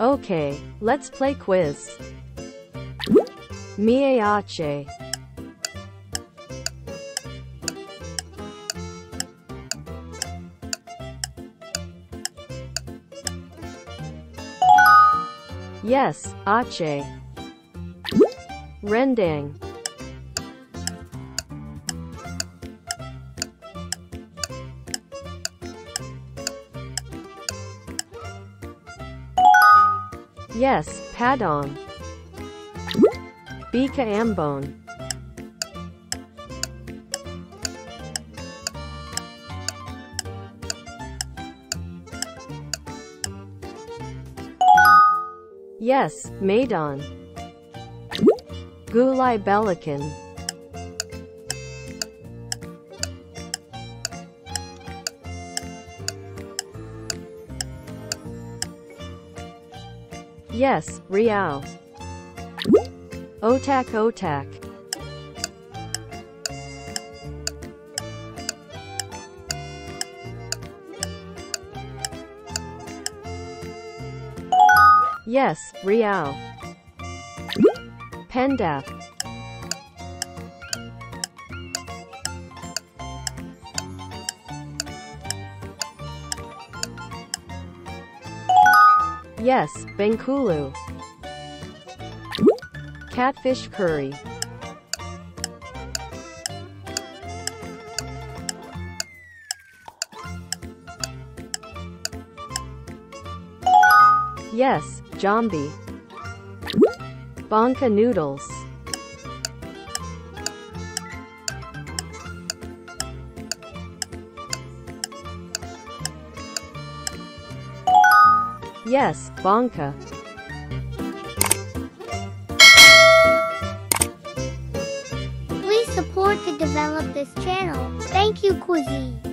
Okay, let's play quiz. Mie Aceh. Yes, Aceh. Rendang. Yes, Padang. Bika Ambon. Yes, Medan. Gulai Belacan. Yes, Riau. Otak Otak. Yes, Riau. Pendap. Yes, Bengkulu. Catfish curry. Yes, Jambi. Bangka noodles. Yes, Bangka. Please support to develop this channel. Thank you, Quizzy.